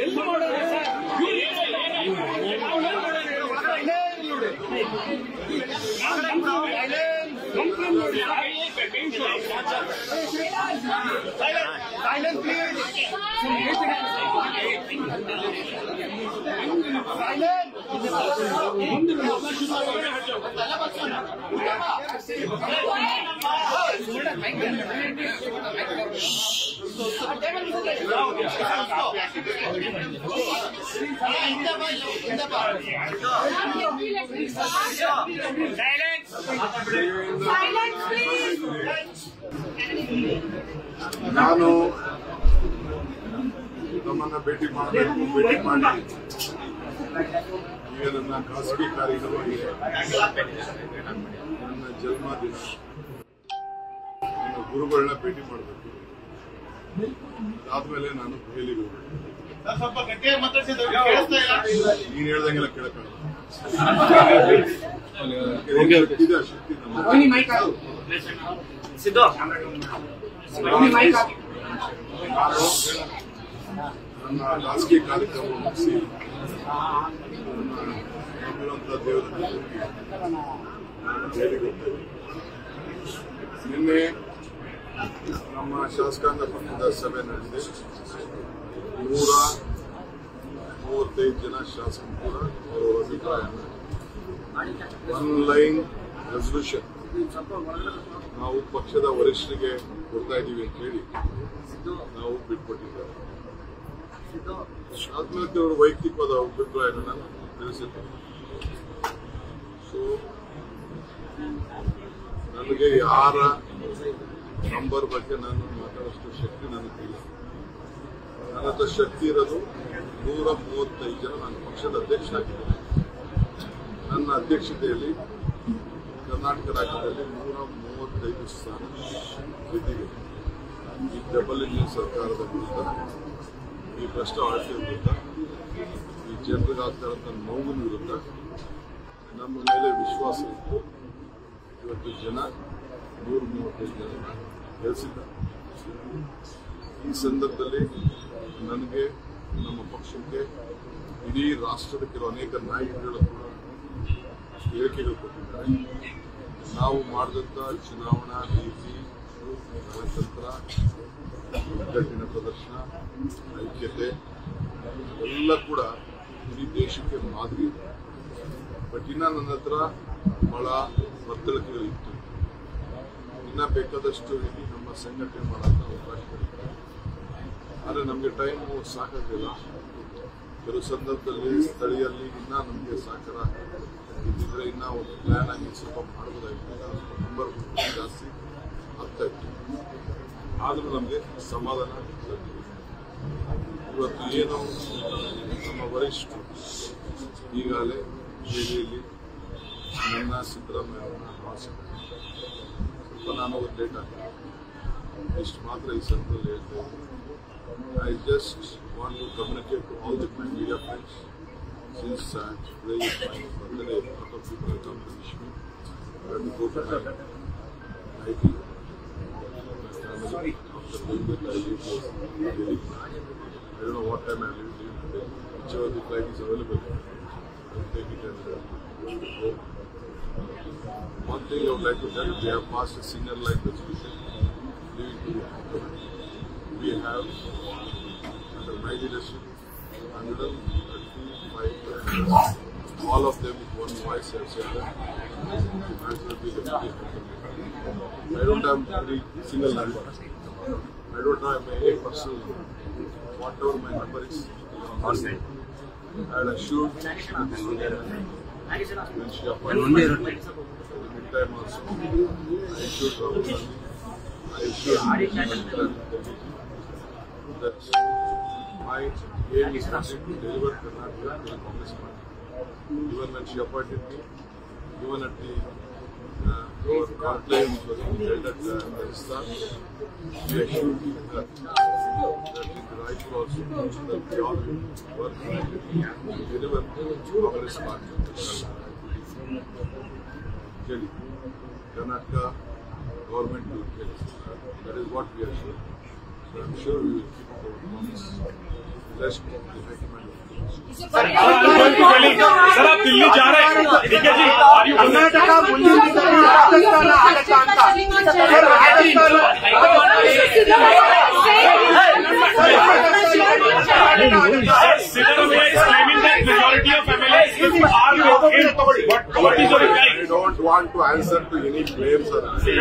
ಎಲ್ಲಿ ಮಾಡೋದು sir Silence. Silence, please. ನಾನು ನಮ್ಮನ್ನ ಭೇಟಿ ಮಾಡಬೇಕು ಭೇಟಿ ಮಾಡಿ. ಈಗ ನನ್ನ ಖಾಸಗಿ ಕಾರ್ಯಕ್ರಮವಾಗಿ ನನ್ನ ಜನ್ಮದಿನ. ನನ್ನ ಗುರುಗಳನ್ನ ಭೇಟಿ ಮಾಡಬೇಕು. ಆದ್ಮೇಲೆ ನಾನು ದೆಹಲಿಗೆ ಹೋಗ್ಬೇಕು. ನೀನ್ ಹೇಳ್ದಂಗೆಲ್ಲ ಕೇಳಕ್ಕಾಗಲ್ಲ. ಶಕ್ತಿ ಇದೆ, ಆ ಶಕ್ತಿ ನಮ್ಮ ನನ್ನ ಖಾಸಗಿ ಕಾರ್ಯಕ್ರಮ ಮುಗಿಸಿ ನನ್ನ ನಂಬಿರುವಂತ ದೇವರ ಜೊತೆಗೆ ನಾನು ದೆಹಲಿಗೆ ಹೋಗ್ತೇನೆ ನಿನ್ನೆ ನಮ್ಮ ಶಾಸಕಾಂಗ ಪಕ್ಷದ ಸಭೆ ನಡೆದಿದೆ. ನೂರ ಮೂವತ್ತೈದು ಜನ ಶಾಸಕರು ಕೂಡ ಅವರ ಒನ್ ಲೈನ್ ರೆಸಲ್ಯೂಷನ್ ನಾವು ಪಕ್ಷದ ವರಿಷ್ಠರಿಗೆ ಕೊಡ್ತಾ ಇದ್ದೀವಿ ಅಂತ ಹೇಳಿ ನಾವು ಬಿಟ್ಕೊಟ್ಟಿದ್ದಾರೆ ಆದ್ಮೇಲೆ ಅವರ ವೈಯಕ್ತಿಕವಾದ ಅಭಿಪ್ರಾಯನ ನಾನು ತಿಳಿಸಿದ್ದೇನೆ ಸೊ ನನಗೆ ಯಾರ ನಂಬರ್ ಬಗ್ಗೆ ನಾನು ಮಾತಾಡೋಷ್ಟು ಶಕ್ತಿ ನನಗಿಲ್ಲ ನನ್ನ ಹತ್ರ ಶಕ್ತಿ ಇರೋದು ನೂರ ಮೂವತ್ತೈದು ಜನ ನನ್ನ ಪಕ್ಷದ ಅಧ್ಯಕ್ಷನಾಗಿದ್ದೇನೆ ನನ್ನ ಅಧ್ಯಕ್ಷತೆಯಲ್ಲಿ ಕರ್ನಾಟಕ ರಾಜ್ಯದಲ್ಲಿ ನೂರ ಮೂವತ್ತೈದು ಸ್ಥಾನ ಗೆದ್ದಿದೆ ಈ ಡಬಲ್ ಇಂಜಿನ್ ಸರ್ಕಾರದ ವಿರುದ್ಧ ಈ ಭ್ರಷ್ಟ ಆಡಳಿತ ವಿರುದ್ಧ ಈ ಜನರಿಗೆ ಆಗ್ತಾ ನೋವಿನ ವಿರುದ್ಧ ನಮ್ಮ ಮೇಲೆ ವಿಶ್ವಾಸ ಇತ್ತು. ಇವತ್ತು ಜನ ನೂರ ಮೂವತ್ತೈದು ಜನ ಈ ಸಂದರ್ಭದಲ್ಲಿ ನನಗೆ, ನಮ್ಮ ಪಕ್ಷಕ್ಕೆ, ಇಡೀ ರಾಷ್ಟ್ರದ ಕೆಲವು ಅನೇಕ ನಾಯಕರುಗಳು ಕೂಡ ಹೇಳಿಕೆಗಳು ಕೊಟ್ಟಿದ್ದಾರೆ. ನಾವು ಮಾಡಿದಂಥ ಚುನಾವಣಾ ನೀತಿ ರಣತಂತ್ರ ಪ್ರದರ್ಶನ ಐಕ್ಯತೆ, ಎಲ್ಲ ಕೂಡ ಇಡೀ ದೇಶಕ್ಕೆ ಮಾದರಿ ಇದೆ. ಬಟ್ ಇನ್ನ ನನ್ನ ಹತ್ರ ಬಹಳ ಇತ್ತು. ಇನ್ನ ಬೇಕಾದಷ್ಟು ಇಲ್ಲಿ ನಮ್ಮ ಸಂಘಟನೆ ಮಾಡೋಂಥ ಅವಕಾಶಗಳಿದೆ ಆದರೆ ನಮಗೆ ಟೈಮು ಸಾಕಾಗಿಲ್ಲ ಕೆಲವು ಸಂದರ್ಭದಲ್ಲಿ ಸ್ಥಳೀಯಲ್ಲಿ ಇನ್ನ ನಮಗೆ ಸಾಕಾರ ಇದ್ದಿದ್ರೆ ಇನ್ನ ಒಂದು ಪ್ಲಾನ್ ಆಗಿ ಸ್ವಲ್ಪ ಮಾಡಬಹುದಾಗಿತ್ತು ನಂಬರ್ ಜಾಸ್ತಿ ಆಗ್ತಾ ಇತ್ತು. ಆದರೂ ನಮಗೆ ಸಮಾಧಾನ ಆಗ್ತಿಲ್ಲ. ಇವತ್ತು ಏನು ನಮ್ಮ ವರಿಷ್ಠರು ಈಗಾಗಲೇ ದೆಹಲಿಯಲ್ಲಿ ನನ್ನ ಸಿದ್ದರಾಮಯ್ಯ ಅವರನ್ನ ಭಾಷಣ ಸ್ವಲ್ಪ ನಾನು ಹೋಗೋದು ಲೇಟ್ ಆಗಿದೆ ಇಷ್ಟು ಮಾತ್ರ ಈ ಸಂದರ್ಭದಲ್ಲಿ ಹೇಳ್ತಾ ಇದ್ದೀನಿ I just want to communicate to all the my media friends. Since uh, today is my birthday, a lot of people have come to wish me. I have to that, I don't know what time I leave, today. Whichever the flight is available, I will take it and uh, go. One thing I would like to tell you, we have passed a senior line resolution We have, under my leadership, 135 members. All of them with one voice have said that the answer I don't have any single number. I don't have my any personal number. Whatever my number is, I had assured when she appointed me, meantime also, I assured Gandhi, I assured that my aim is not to deliver Karnataka to the Congress party. Even when she appointed me, even at the your complaint was made at Pakistan, we assured you that, that in the right also that we all work whenever Congress party Delhi, Karnataka government will tell us. That is what we are sure. So I'm sure we will keep our promise. Lest sir आप दिल्ली जा रहे हैं ठीक है जी Karnataka Is claiming that majority of MLAs are. What, what is your reply? I don't want to answer to any claims or anything.